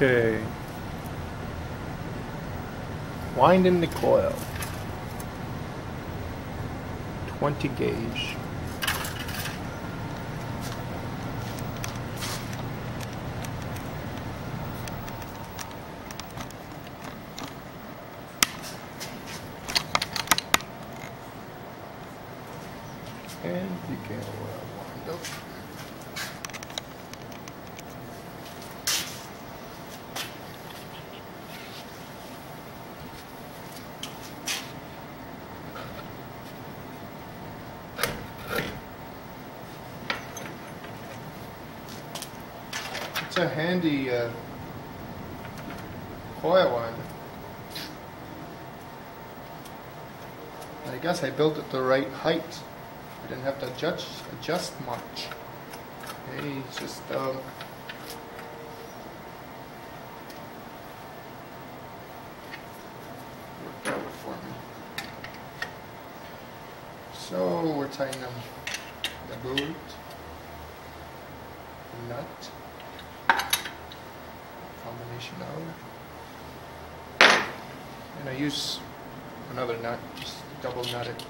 Okay. Winding the coil. 20 gauge. And begin oil wind up. A handy uh, coil winder. I guess I built it the right height. I didn't have to adjust, adjust much. Hey, it's just um, worked out for me. So we're tightening the bolt, nut, combination of, and I use another nut, just double nut it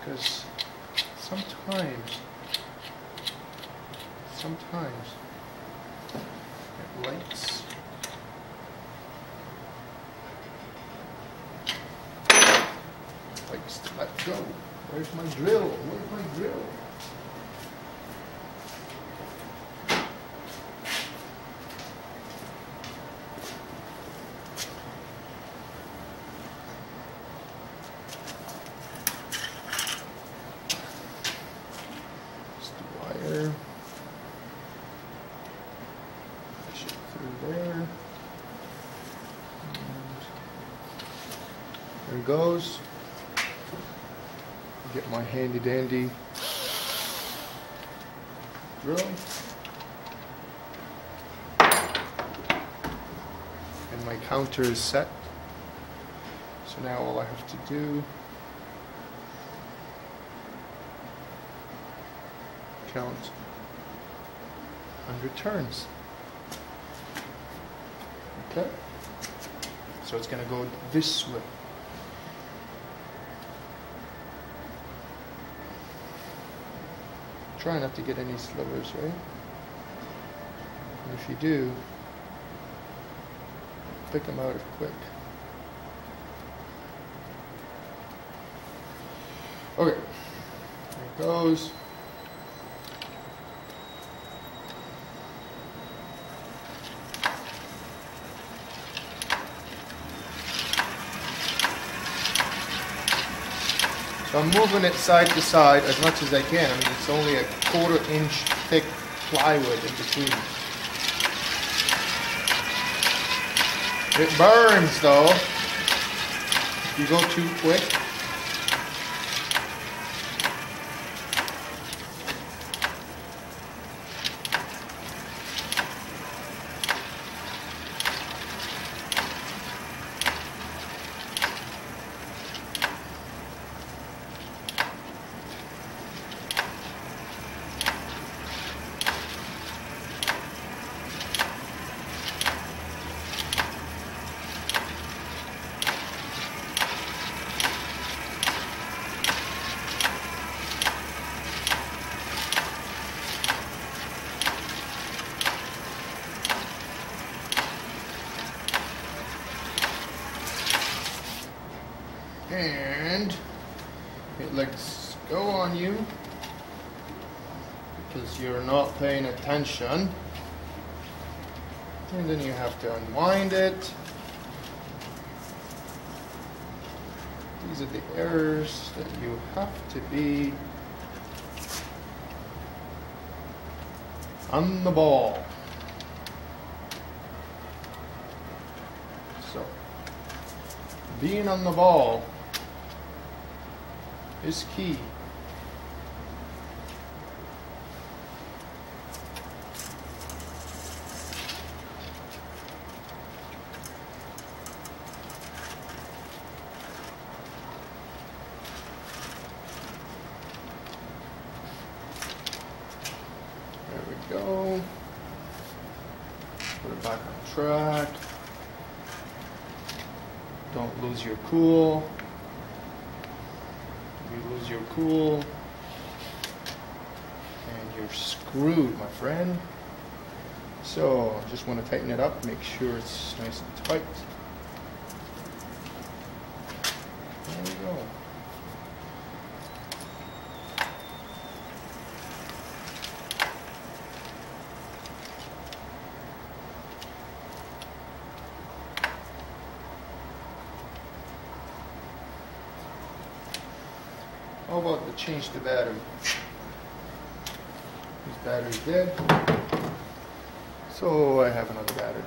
because sometimes, sometimes it likes. Likes to let go. Where's my drill? Where's my drill? Just the wire. Push it through there. And there it goes. Get my handy dandy drill. And my counter is set. So now all I have to do count 100 turns. Okay? So it's going to go this way. Try not to get any slivers, right? And if you do, pick them out quick. Okay, there it goes. I'm moving it side to side as much as I can. I mean, it's only a quarter inch thick plywood in between. It burns though. If you go too quick. And it lets go on you. Because you're not paying attention. And then you have to unwind it. These are the errors that you have to be on the ball. So being on the ball is key. There we go. Put it back on track. Don't lose your cool. You lose your cool, and you're screwed, my friend. So, just want to tighten it up, make sure it's nice and tight. There we go. How about to change the battery? This battery's dead. So I have another battery.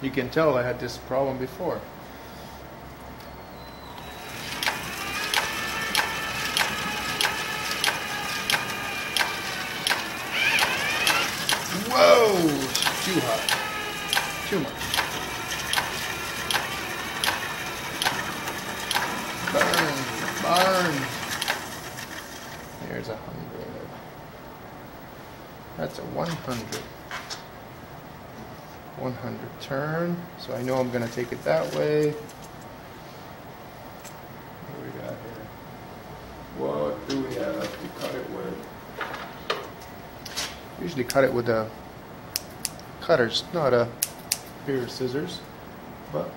You can tell I had this problem before. Whoa! Too hot. Too much. Burn! Burn! There's a hundred. That's a 100. 100 turn. So I know I'm going to take it that way. What do we got here? What do we have to cut it with? Usually cut it with a cutters, not a pair of scissors. But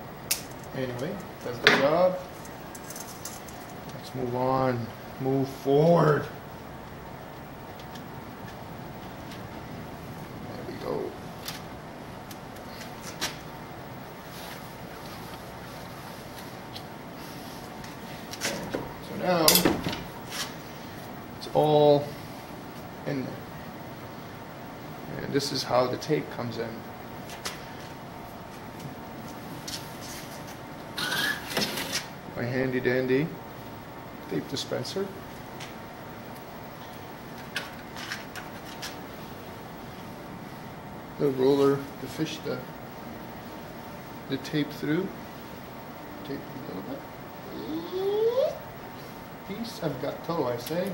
anyway, does the job. Let's move on. Move forward. There we go. So now it's all in there. And this is how the tape comes in. My handy dandy tape dispenser. The roller to fish the the tape through. Tape a little bit. Piece I've got toe, I say.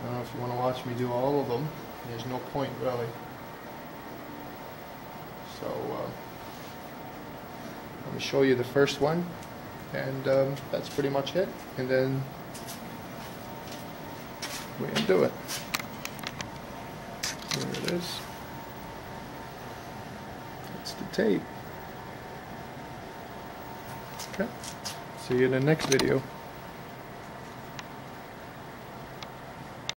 I don't know if you want to watch me do all of them. There's no point really. So uh, let me show you the first one, and um, that's pretty much it. And then we do it. Here it is. Tape. Okay. See you in the next video.